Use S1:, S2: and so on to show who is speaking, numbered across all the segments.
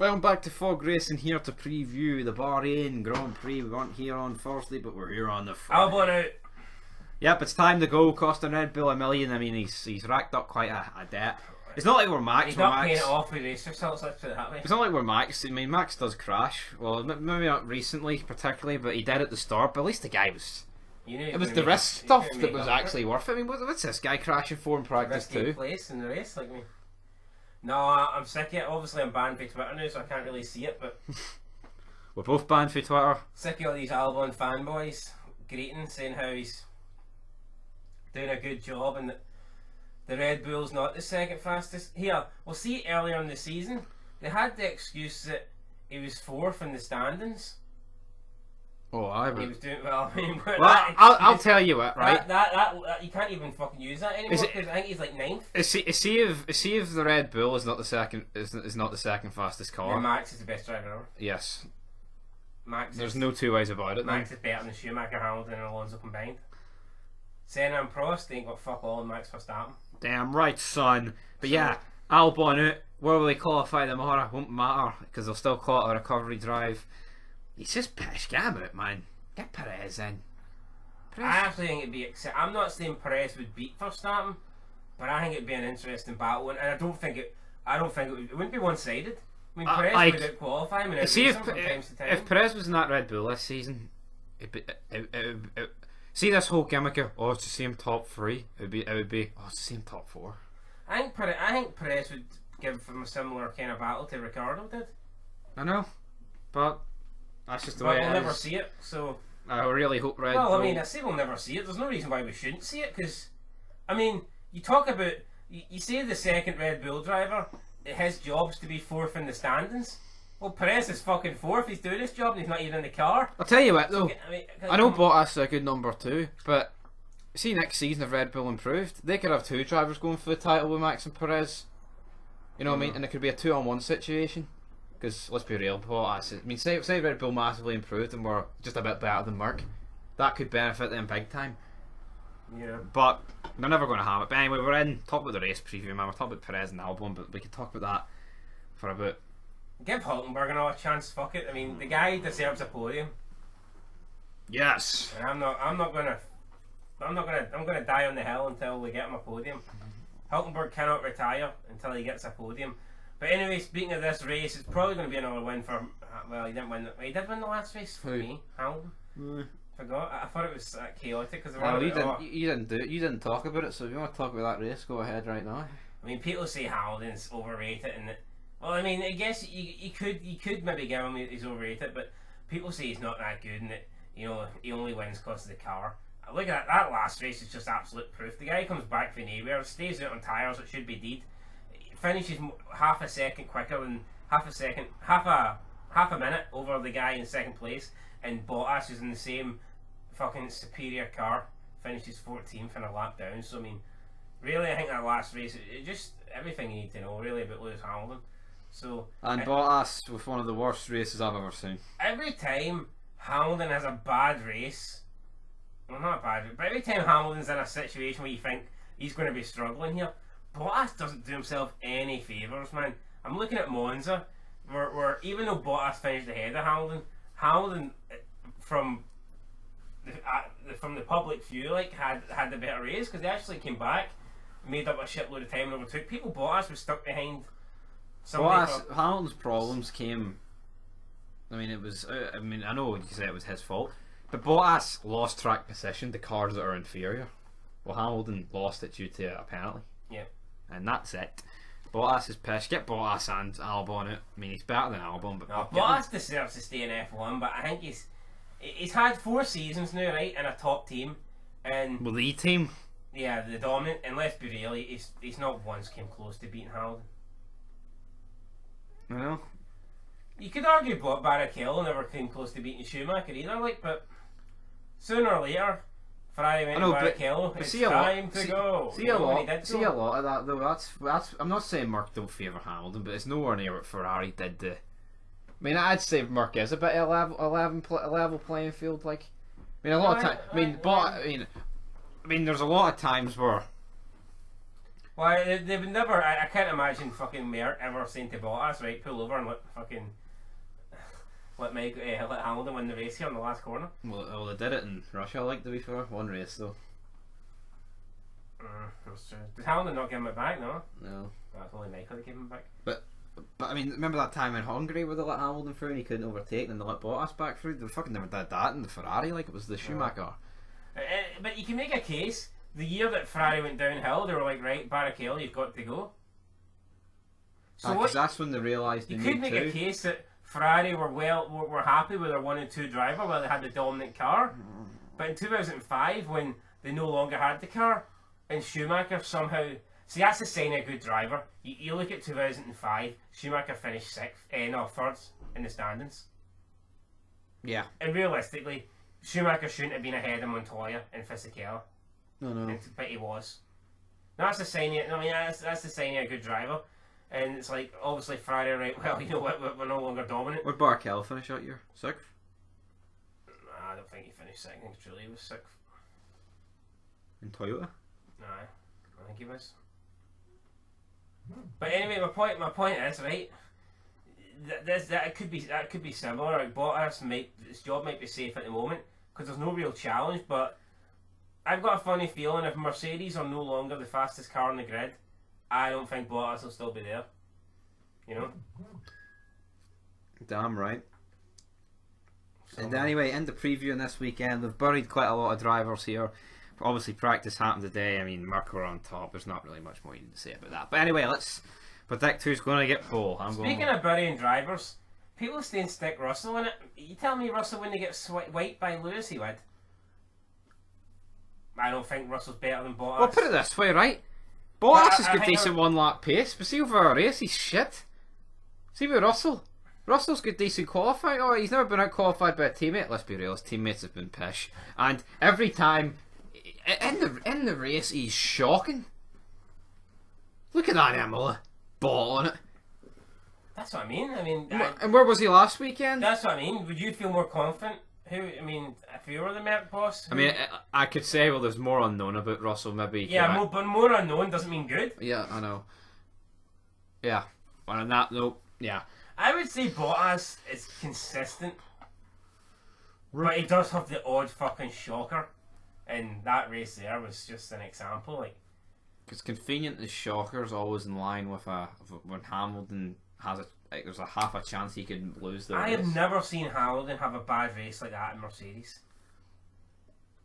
S1: Welcome back to Fog Racing here to preview the Bahrain Grand Prix. We weren't here on Thursday, but we're here on the Friday.
S2: Albon out.
S1: Yep, it's time to go. Costing Red Bull a million. I mean, he's he's racked up quite a, a debt. It's not like we're Max.
S2: He's
S1: we're
S2: not paying
S1: Max.
S2: it off with race results, let's put it that way.
S1: It's not like we're Max. I mean, Max does crash. Well, maybe not recently, particularly, but he did at the start. But at least the guy was.
S2: You
S1: It was the risk stuff that was
S2: for it.
S1: actually worth it. I mean, what- what's this guy crashing for in practice too?
S2: place in the race, like me. No, I'm sick of it. Obviously, I'm banned from Twitter now, so I can't really see it. But
S1: We're both banned from Twitter.
S2: sick of all these Albon fanboys greeting, saying how he's doing a good job and that the Red Bull's not the second fastest. Here, we'll see earlier in the season, they had the excuse that he was fourth in the standings.
S1: Oh, I
S2: He was doing well. I mean,
S1: Well,
S2: that
S1: I'll, I'll tell you what, right?
S2: That, that, that, that- you can't even fucking use that anymore because I think he's like ninth.
S1: See, see if see if the Red Bull is not the second is, is not the second fastest car.
S2: Max is the best driver ever.
S1: Yes,
S2: Max
S1: there's
S2: is,
S1: no two ways about it.
S2: Max is better than Schumacher, Hamilton, and Alonso combined. Senna and Prost ain't got fuck all, and Max Verstappen.
S1: Damn right, son. But yeah, Albon uh, out. Where will they qualify tomorrow? Won't matter because they'll still call it a recovery drive. He's just him out, man. Get Perez in.
S2: I actually think it'd be. I'm not saying Perez would beat Verstappen, but I think it'd be an interesting battle, and I don't think it. I don't think it, would, it wouldn't be one-sided. I mean,
S1: I-
S2: Perez
S1: I-
S2: would qualify him and
S1: See if
S2: him from time to time.
S1: if Perez was in that Red Bull this season, it'd be, it, it, it, it- see this whole gimmick of oh it's the same top three. It would be it would be oh it's the same top four.
S2: I think Perez, I think Perez would give him a similar kind of battle to Ricciardo did,
S1: I know, but that's just the
S2: but
S1: way
S2: we'll
S1: it
S2: never
S1: is.
S2: see it. So.
S1: I really hope Red
S2: Well. I mean, I say we'll never see it. There's no reason why we shouldn't see it because, I mean, you talk about you, you say the second Red Bull driver, his job's to be fourth in the standings. Well, Perez is fucking fourth. He's doing his job and he's not even in the car.
S1: I'll tell you what though.
S2: I, mean,
S1: I know Bottas is a good number two, but see next season if Red Bull improved, they could have two drivers going for the title with Max and Perez. You know what I mean? Mm. And it could be a two on one situation. Because let's be real, Bottas. I mean, say say Red Bull massively improved and were just a bit better than Merc, that could benefit them big time.
S2: Yeah.
S1: But they're never going to have it. But anyway, we're in talk about the race preview, man. We're talking about Perez and Albon, but we could talk about that for a bit.
S2: Give Hulkenberg another chance. Fuck it. I mean, the guy deserves a podium,
S1: Yes.
S2: and I'm not. I'm not gonna. I'm not gonna. I'm gonna die on the hill until we get him a podium. Hulkenberg cannot retire until he gets a podium. But anyway, speaking of this race, it's probably going to be another win for. uh, Well, he didn't win. The, he did win the last race for
S1: Who?
S2: me. Hamilton. Forgot. I thought it was uh, chaotic because
S1: Well, you didn't. You didn't do. it. You didn't talk about it. So if you want to talk about that race, go ahead right now.
S2: I mean, people say Hamilton's overrated, and that- well, I mean, I guess you, you could you could maybe give him he's overrated, but people say he's not that good, and that you know he only wins because of the car. Uh, Look at that, that last race is just absolute proof. The guy comes back from anywhere, stays out on tyres that should be dead, finishes half a second quicker than half a second, half a half a minute over the guy in second place, and Bottas is in the same fucking superior car, finishes 14th and a lap down. So I mean, really, I think that last race, it, it just everything you need to know really about Lewis Hamilton. So
S1: And
S2: Uh,
S1: Bottas with one of the worst races I've ever seen.
S2: every time Hamilton has a bad race, well, not bad, but every time Hamilton's in a situation where you think he's going to be struggling here, Bottas doesn't do himself any favours, man. I'm looking at Monza, where, where even though Bottas finished ahead of Hamilton, Hamilton uh, from the, uh, from the public view like had had the better race because they actually came back, made up a shitload of time and overtook people. Bottas was stuck behind.
S1: Bottas,
S2: for-
S1: Hamilton's problems came. I mean, it was. Uh, I mean, I know you say it was his fault, but Bottas lost track position to cars that are inferior. Well, Hamilton lost it due to a penalty.
S2: Yeah.
S1: And that's it. Bottas is pissed. Get Bottas and Albon out. I mean, he's better than Albon, but
S2: No, Bottas deserves to stay in F1, but I think he's he's had four seasons now, right, in a top team, and
S1: Well, the team.
S2: yeah, the dominant. And let's be real, he's he's not once came close to beating Hamilton.
S1: You know.
S2: You could argue Barrichello never came close to beating Schumacher either, like, but sooner or later, Ferrari went
S1: I know,
S2: to
S1: but-
S2: Barrichello.
S1: but
S2: It's
S1: see a lot-
S2: time to
S1: see-
S2: go.
S1: See
S2: You
S1: a
S2: know,
S1: lot. See
S2: go.
S1: a lot of that though. That's that's. I'm not saying Merc don't favour Hamilton, but it's nowhere near what Ferrari did. I mean, I'd say Merc is a bit of a level, a level, a level playing field. Like, I mean, a lot of
S2: Right,
S1: time. I mean,
S2: right,
S1: but. I mean, I mean, there's a lot of times where
S2: Why they, they would never? I, I can't imagine fucking Merc ever saying to Bottas, right, pull over and let fucking let Mike uh, let Hamilton win the race here in the last corner.
S1: Well, well, they did it in Russia, like to be fair. One race though.
S2: Mm, that's true. Did Hamilton not give him it back? No,
S1: No.
S2: that's only Michael that gave him back.
S1: But But I mean, remember that time in Hungary where they let Hamilton through and he couldn't overtake, and they let Bottas back through. They fucking never did that in the Ferrari. Like it was the Schumacher.
S2: Uh, but you can make a case. The year that Ferrari went downhill, they were like, right, Barrichello, you've got to go. So what?
S1: that's when they realised they
S2: You could make
S1: two.
S2: a case that Ferrari were well were, were happy with their one and two driver while they had the dominant car. But in 2005, when they no longer had the car, and Schumacher somehow see that's the sign of a good driver. You, you look at 2005, Schumacher finished sixth, eh, no third in the standings.
S1: Yeah.
S2: And realistically, Schumacher shouldn't have been ahead of Montoya and Fisichella,
S1: No, no.
S2: and- but he was. That's the sign. Of, I mean, that's that's the sign of a good driver. And it's like obviously Friday right? Well, you know what? We're, we're no longer dominant.
S1: Where'd Barrichello finish that year? Sixth.
S2: Nah, I don't think he finished second. I think Trulli was sixth.
S1: In Toyota.
S2: No, I think he was. But anyway, my point, my point is right. That that could be that could be similar. Like Bottas, might his job might be safe at the moment because there's no real challenge. But I've got a funny feeling if Mercedes are no longer the fastest car on the grid, I don't think Bottas will still be there. You know.
S1: Damn right.
S2: So-
S1: And anyway, in the preview in this weekend, they've buried quite a lot of drivers here. Obviously, practice happened today. I mean, are on top. There's not really much more you need to say about that. But anyway, let's predict who's going to get pole. I'm
S2: Speaking
S1: going.
S2: of burying drivers, people staying stick Russell in it. You tell me Russell wouldn't get wiped by Lewis, he would. I don't think Russell's better than Bottas.
S1: Well, put it this way, right? Bottas has got decent uh, one lap pace, but see over a race, he's shit. See with Russell. Russell's got decent qualifying. Oh, he's never been out qualified by a teammate. Let's be real, his teammates have been pish. And every time in the in the race, he's shocking. Look at that Imola, ball on it.
S2: That's what I mean. I mean, I,
S1: And where was he last weekend?
S2: that's what I mean. Would you feel more confident? Who? I mean, if you were the Merc boss.
S1: I mean, I, I could say, well, there's more unknown about Russell. Maybe.
S2: yeah, more, but more unknown doesn't mean good.
S1: Yeah, I know. Yeah. Well, on that note, yeah.
S2: I would say Bottas is consistent, but he does have the odd fucking shocker, and that race there was just an example. Like,
S1: It's convenient the shocker's always in line with a when Hamilton has a like there's a half a chance he could lose the
S2: I
S1: race.
S2: have never seen Hamilton have a bad race like that in Mercedes.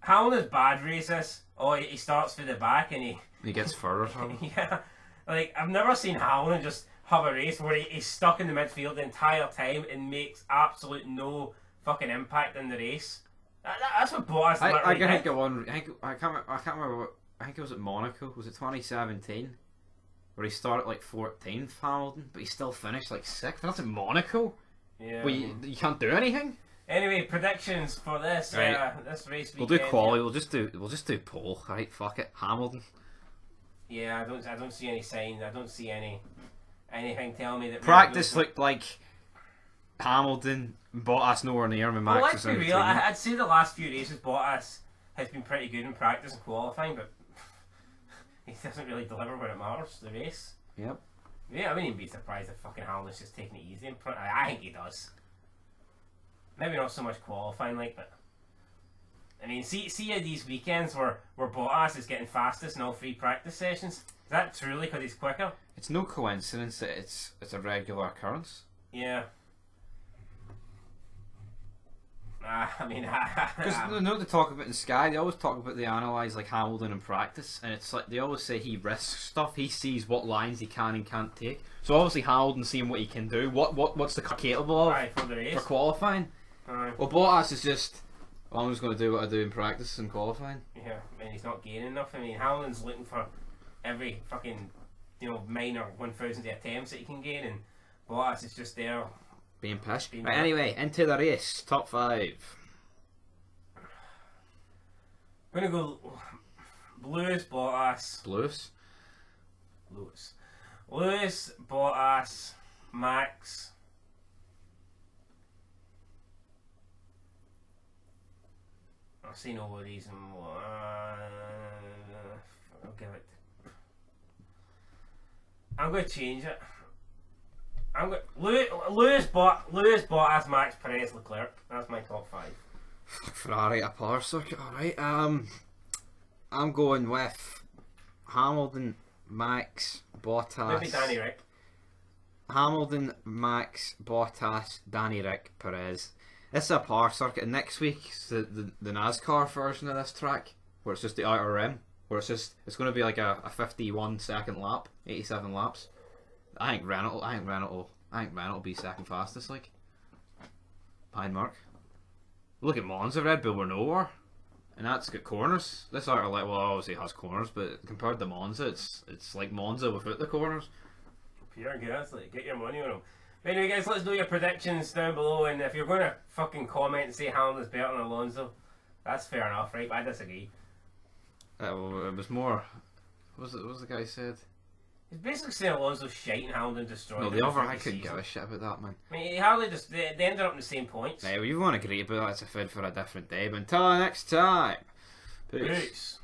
S2: Hamilton's bad races, oh, he starts through the back and he,
S1: He gets further. from-
S2: yeah, like I've never seen Hamilton just have a race where he, he's stuck in the midfield the entire time and makes absolute no fucking impact in the race. That, that- that's what Bottas
S1: I, I can
S2: did.
S1: think of eh? one. I, think, I can't. remember- I can't remember. What, I think it was at Monaco. Was it 2017? Where he started like 14th Hamilton, but he still finished like sixth. That's in Monaco.
S2: Yeah.
S1: Well, you, you can't do anything.
S2: Anyway, predictions for this
S1: Right.
S2: uh, this race weekend.
S1: We'll do quality. We'll just do. We'll just do pole. Right, fuck it. Hamilton.
S2: Yeah, I don't I don't see any signs. I don't see any anything telling me that
S1: Practice looked like Hamilton. Bottas nowhere near him.
S2: Well, let's be real. I'd say the last few races, Bottas has been pretty good in practice and qualifying, but he doesn't really deliver when it matters. The race.
S1: Yep.
S2: Yeah, I wouldn't even be surprised if fucking Hamilton's just taking it easy. In front. I, I think he does. Maybe not so much qualifying, like, but I mean, see, see uh, these weekends where where Bottas is getting fastest in all three practice sessions. Is that truly because he's quicker?
S1: It's no coincidence that it's it's a regular occurrence.
S2: Yeah. Ah, I mean,
S1: Because the know they talk about in Sky, they always talk about they analyze like Hamilton in practice, and it's like they always say he risks stuff. He sees what lines he can and can't take. So obviously Hamilton seeing what he can do. What what what's the capable of
S2: Aye, for the race.
S1: for qualifying?
S2: Aye.
S1: Well, Bottas is just. Well, I'm just going to do what I do in practice and qualifying.
S2: Yeah, I mean, he's not gaining enough. I mean, Hamlin's looking for every fucking, you know, minor 1,000 attempts that he can gain, and Bottas is just there.
S1: Being pish.
S2: Being
S1: Right, anyway, into the race. Top five.
S2: I'm gonna go Lewis, Bottas,
S1: Blues.
S2: Lewis, Lewis, Bottas, Max. All of these and uh, I'll give it. I'm going to change it. I'm going Lewis, Lewis bought Lewis Bottas, Max Perez, Leclerc. That's my top five.
S1: Ferrari at a power circuit. All right. Um, I'm going with Hamilton, Max, Bottas.
S2: Maybe Danny Rick.
S1: Hamilton, Max, Bottas, Danny Rick, Perez. This is a power circuit. And next week, the, the the NASCAR version of this track, where it's just the outer rim, where it's just it's going to be like a, a 51 second lap, 87 laps. I think Renault. I think Renault. I think Renault will be second fastest. Like, behind Merc. Look at Monza. Red Bull were nowhere, and that's got corners. This outer like well, obviously it has corners, but compared to Monza, it's it's like Monza without the corners.
S2: Pure Gasly. Get your money on him. But anyway, guys, let's know your predictions down below. And if you're going to fucking comment and say Hamilton's better than Alonso, that's fair enough, right? But I disagree.
S1: Uh, well, it was more. What was it? What was the guy said?
S2: He's basically saying Alonso's shite and Hamilton destroyed
S1: No, the other I couldn't give a shit about that, man.
S2: I mean, hardly just they, they ended up in the same points.
S1: Yeah, well, you want to agree about that? It's a fid for a different day. But until next time, peace.
S2: Peace.